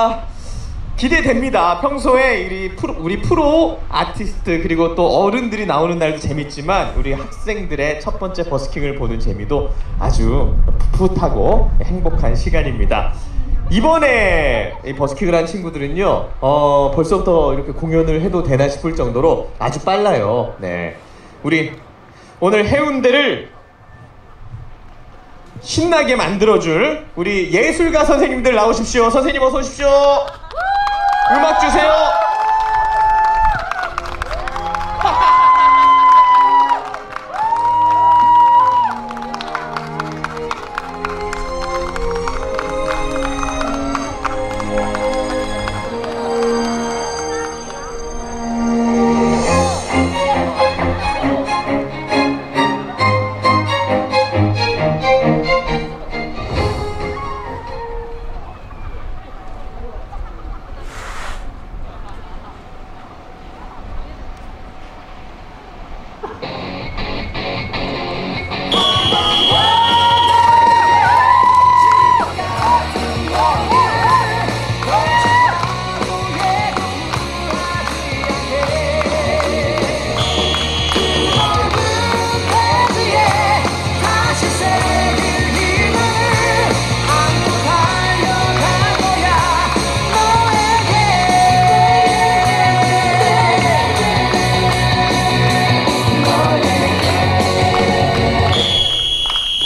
아, 기대됩니다. 평소에 우리 프로, 우리 프로 아티스트 그리고 또 어른들이 나오는 날도 재밌지만 우리 학생들의 첫 번째 버스킹을 보는 재미도 아주 풋풋하고 행복한 시간입니다. 이번에 이 버스킹을 한 친구들은요, 어, 벌써부터 이렇게 공연을 해도 되나 싶을 정도로 아주 빨라요. 네. 우리 오늘 해운대를 신나게 만들어줄 우리 예술가 선생님들 나오십시오. 선생님 어서 오십시오. 음악 주세요.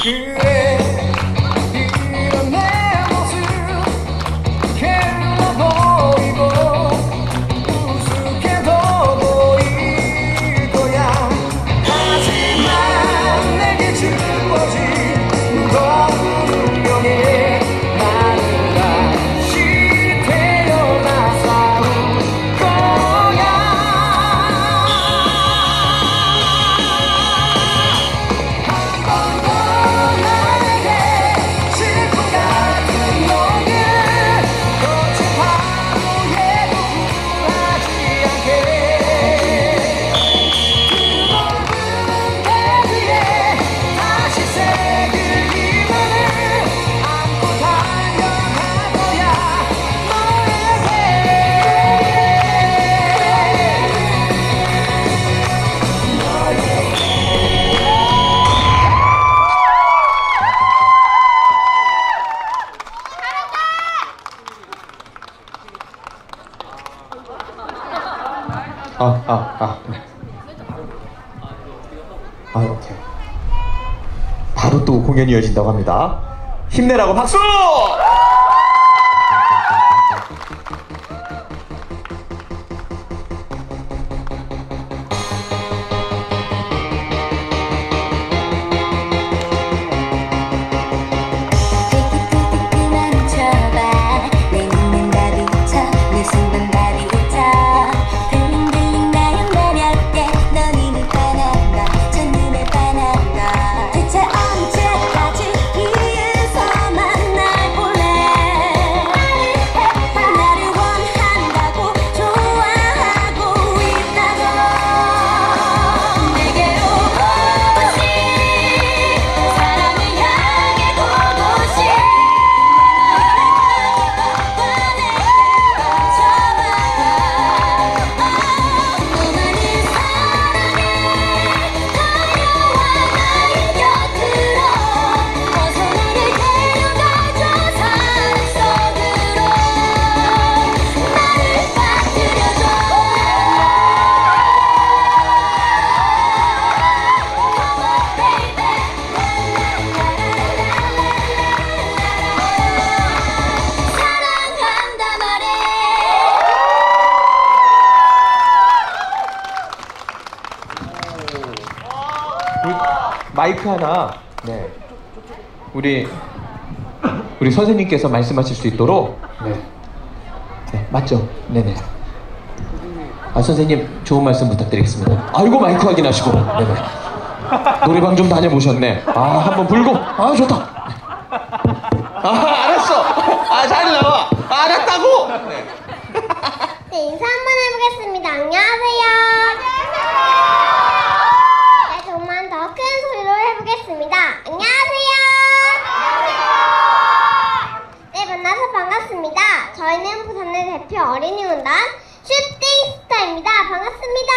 Cheers. 바로 또 공연이 이어진다고 합니다. 힘내라고 박수! 마이크 하나, 네. 우리, 우리 선생님께서 말씀하실 수 있도록, 네. 네, 맞죠? 네네. 아, 선생님, 좋은 말씀 부탁드리겠습니다. 아이고, 마이크 확인하시고, 네네. 노래방 좀 다녀보셨네. 아, 한번 불고, 아, 좋다. 아, 알았어. 아, 잘 나와. 알았다고. 네. 네, 인사 한번 해보겠습니다. 안녕하세요. 네, 조금만 더 큰 소리로 해보겠습니다. 안녕하세요. 네, 만나서 반갑습니다. 저희는 4학년 부산의 대표 어린이문단 슈팅스타입니다. 반갑습니다.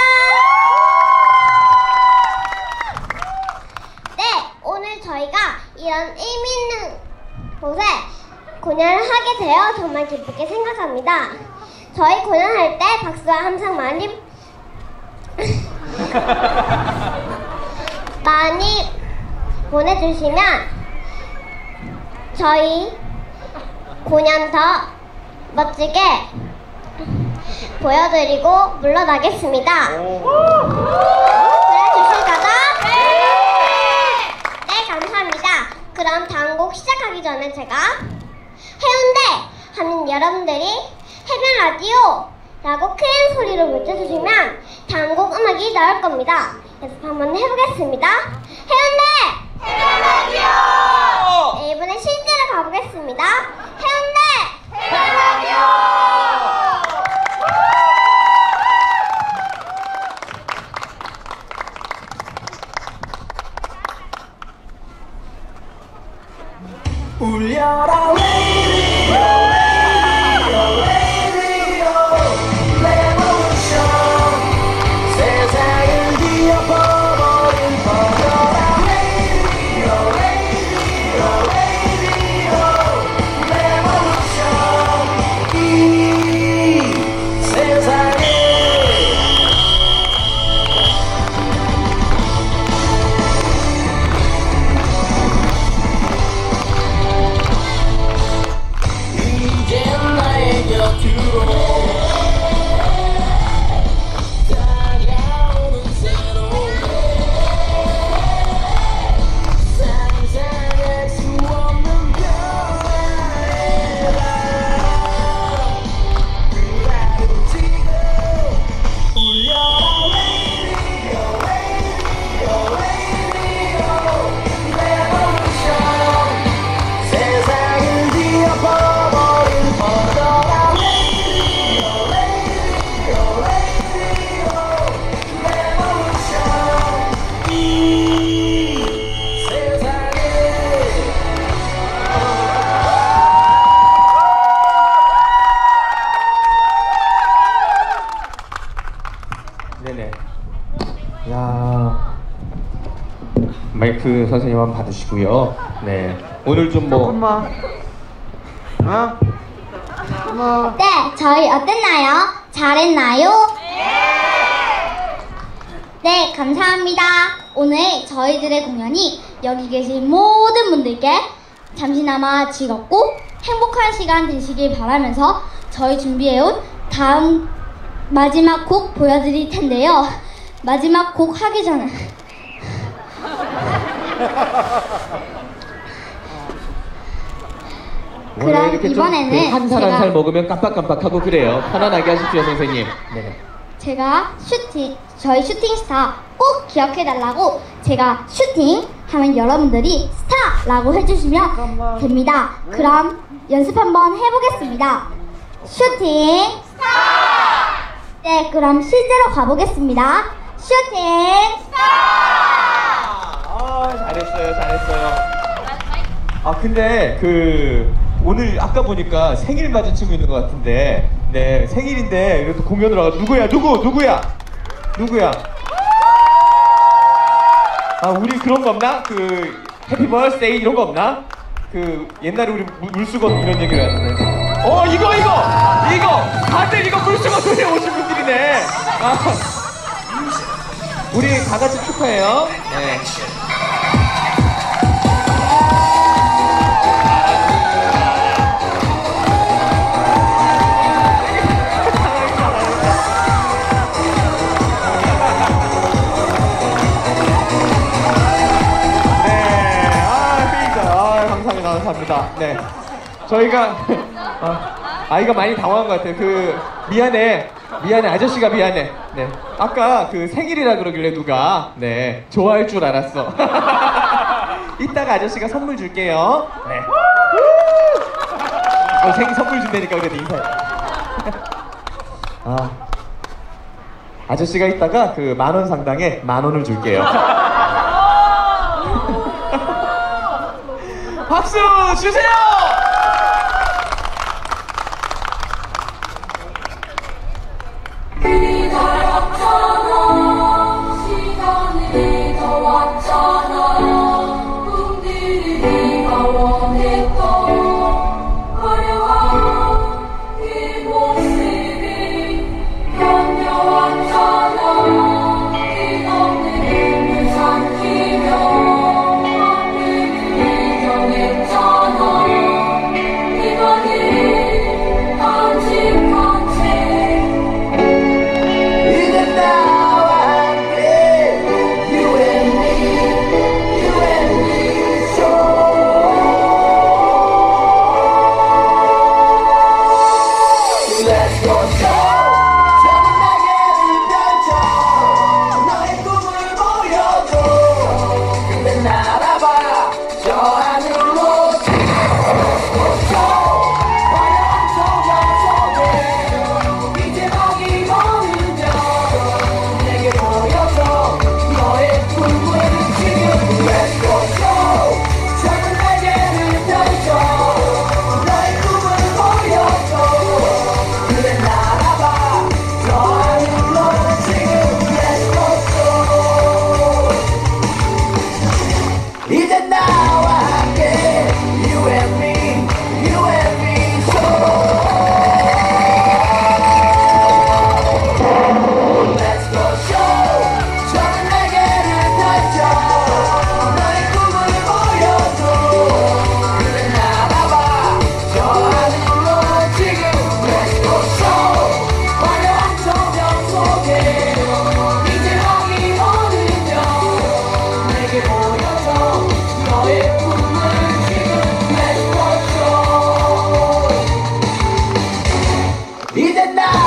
네, 오늘 저희가 이런 의미 있는 곳에 공연을 하게 되어 정말 기쁘게 생각합니다. 저희 공연할 때 박수와 함성 많이 많이 보내주시면 저희 공연 더 멋지게 보여드리고 물러나겠습니다. 그래주실 거죠? 네, 감사합니다. 그럼 다음 곡 시작하기 전에 제가 해운대 하는 여러분들이 해변 라디오 라고 큰 소리로 외쳐주시면 다음 곡 음악이 나올 겁니다. 연습 한번 해보겠습니다. 해운대! 해변 라디오! 네, 이번엔 실제로 가보겠습니다. 해운대! 울려라 마이크 선생님 한번 받으시고요. 네. 오늘 좀 뭐 엄마 어? 엄마 네, 저희 어땠나요? 잘했나요? 네, 감사합니다. 오늘 저희들의 공연이 여기 계신 모든 분들께 잠시나마 즐겁고 행복한 시간 되시길 바라면서 저희 준비해온 다음 마지막 곡 보여드릴 텐데요. 마지막 곡 하기 전에 그럼 이렇게 이번에는 한 살한 제가- 살 먹으면 깜빡깜빡하고 그래요. 편안하게 하십시오 선생님. 네. 제가 슈팅, 저희 슈팅 스타 꼭 기억해 달라고 제가 슈팅 하면 여러분들이 스타라고 해주시면 됩니다. 그럼 연습 한번 해보겠습니다. 슈팅 스타! 네, 그럼 실제로 가보겠습니다. 슈팅 아 잘했어요 잘했어요. 아 근데 그 오늘 아까 보니까 생일 맞은 친구 있는 것 같은데 네 생일인데 이렇게 공연을 와서 누구야 누구 누구야? 누구야? 아 우리 그런 거 없나? 그 happy birthday 이런 거 없나? 그 옛날에 우리 물- 물수건 이런 얘기를 하는데. 어 이거 이거! 이거! 다들 이거 물수건 소리 오신 분들이네. 아. 우리 다 같이 축하해요. 네. 네, 감사합니다. 네, 저희가 어, 아이가 많이 당황한 것 같아요. 그 미안해, 미안해, 아저씨가 미안해. 네, 아까 그 생일이라 그러길래 누가 네 좋아할 줄 알았어. 이따가 아저씨가 선물 줄게요. 네. 어, 생일 선물 준다니까 그래도 인사해. 아, 아저씨가 이따가 그 만 원 상당의 만 원을 줄게요. 박수 주세요!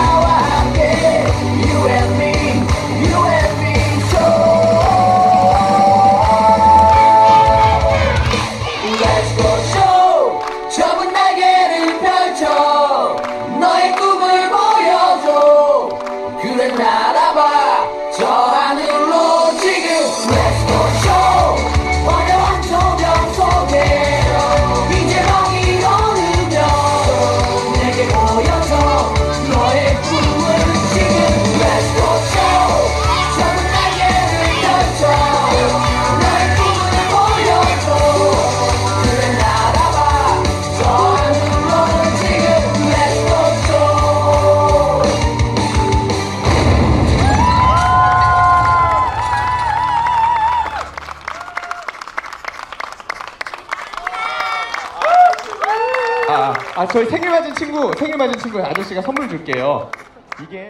power. 아 저희 생일 맞은 친구 생일 맞은 친구 아저씨가 선물 줄게요. 이게